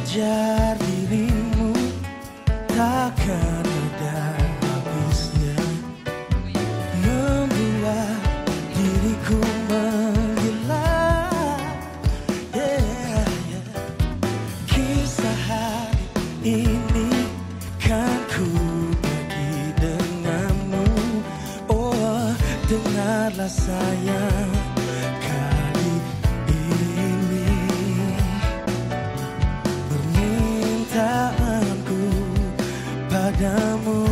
mengejar dirimu takkan ada habisnya. Membuat diriku menggila yeah, yeah. kisah hari ini kan ku bagi denganmu. Oh dengarlah sayang amo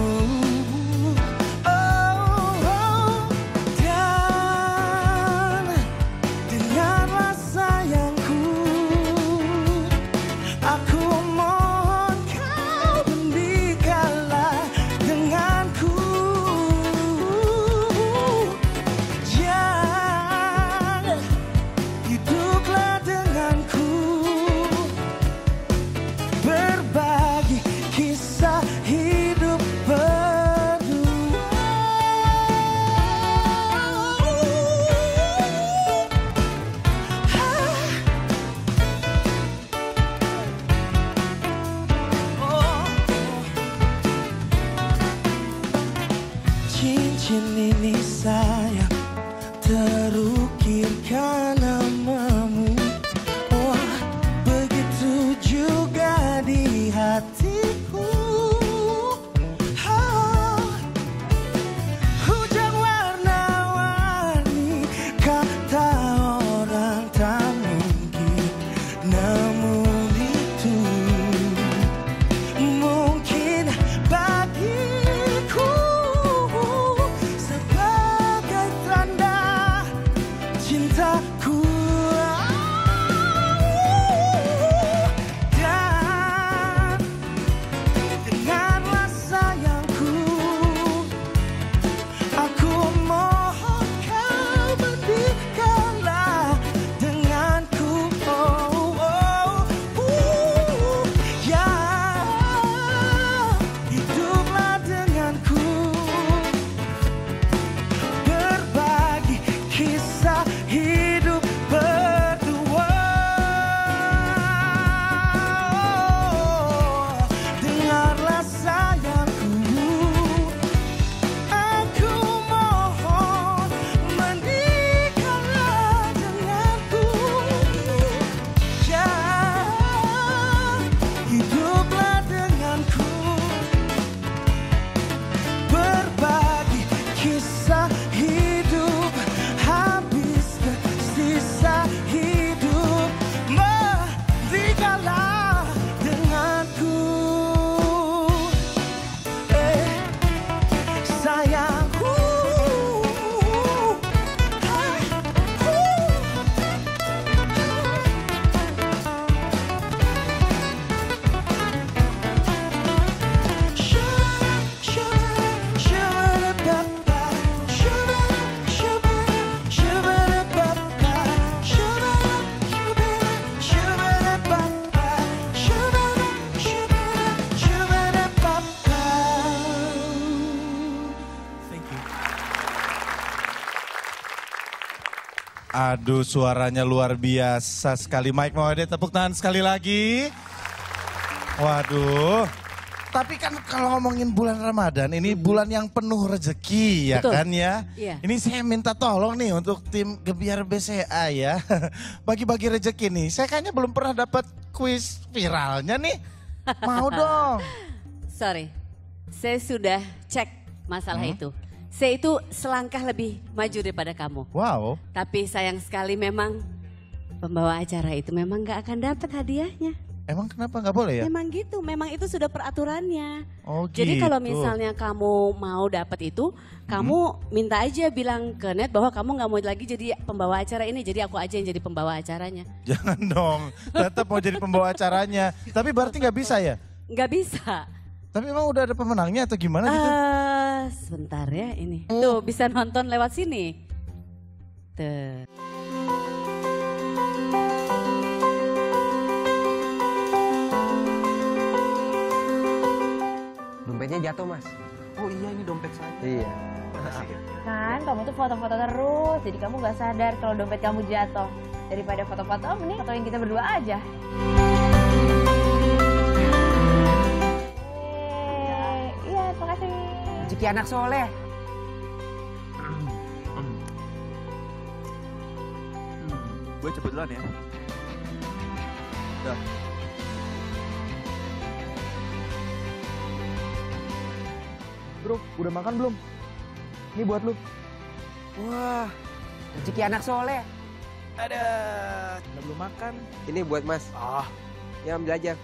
cintaku dan Aduh suaranya luar biasa sekali. Mike mau ada tepuk tangan sekali lagi. Waduh. Tapi kan kalau ngomongin bulan Ramadan, ini bulan yang penuh rezeki ya Betul. kan ya. Iya. Ini saya minta tolong nih untuk tim Gebiar BCA ya. Bagi-bagi rezeki nih. Saya kayaknya belum pernah dapat kuis viralnya nih. Mau dong. Sorry, saya sudah cek masalah Hmm? itu. Saya itu selangkah lebih maju daripada kamu. Wow. Tapi sayang sekali memang pembawa acara itu memang nggak akan dapat hadiahnya. Emang kenapa nggak boleh ya? Memang gitu, memang itu sudah peraturannya. Oh Jadi kalau gitu. misalnya kamu mau dapat itu, kamu minta aja bilang ke net bahwa kamu nggak mau lagi jadi pembawa acara ini, jadi aku aja yang jadi pembawa acaranya. Jangan dong, tetap mau jadi pembawa acaranya. Tapi berarti nggak bisa ya? Nggak bisa. Tapi emang udah ada pemenangnya atau gimana gitu? Eh, sebentar ya ini. Tuh bisa nonton lewat sini. Tuh. Dompetnya jatuh mas. Oh iya ini dompet saya. Iya. Kan kamu tuh foto-foto terus, jadi kamu gak sadar kalau dompet kamu jatuh. Daripada foto-foto, mending fotoin kita berdua aja. Anak soleh. Gue cepet duluan ya. Dah. Bro, udah makan belum? Ini buat lu. Wah, rezeki anak soleh. Ada. Belum makan. Ini buat mas. Ah. Ya ambil aja.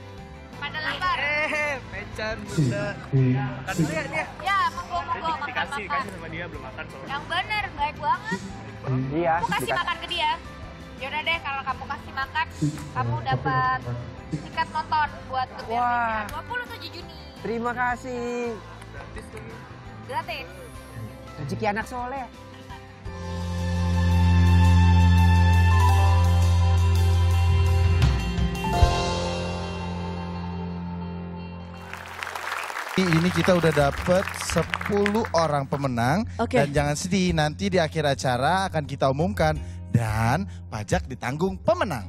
Pada lapar. Eh, pecan bunda. Makan dulu ya dia. Ya, monggo monggo makan makan. sama dia belum makan soalnya. Yang bener, baik banget. Iya. Kamu kasih makan ke dia. Yaudah deh, kalau kamu kasih makan, kamu dapat tiket nonton buat kebiasaan 27 Juni. Terima kasih. Gratis. Rezeki anak soleh. Ini kita udah dapet 10 orang pemenang. Oke. Dan jangan sedih, nanti di akhir acara akan kita umumkan. Dan pajak ditanggung pemenang.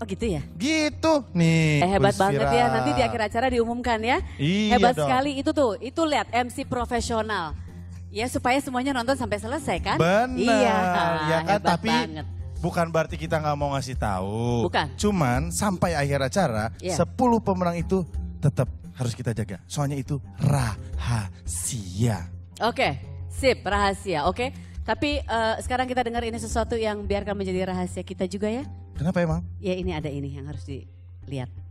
Oh gitu ya? Gitu nih. Eh, hebat kuis banget ya, nanti di akhir acara diumumkan ya. Iya hebat dong. sekali itu tuh, itu lihat MC profesional. Ya supaya semuanya nonton sampai selesai kan? Benar. Iya, ya kan? hebat Tapi banget. bukan berarti kita nggak mau ngasih tahu. Bukan. Cuman sampai akhir acara, Iya. 10 pemenang itu tetap harus kita jaga. Soalnya itu rahasia. Oke, sip, rahasia, oke. Tapi eh, sekarang kita dengar ini sesuatu yang biarkan menjadi rahasia kita juga ya. Kenapa emang? Ya ini ada ini yang harus dilihat.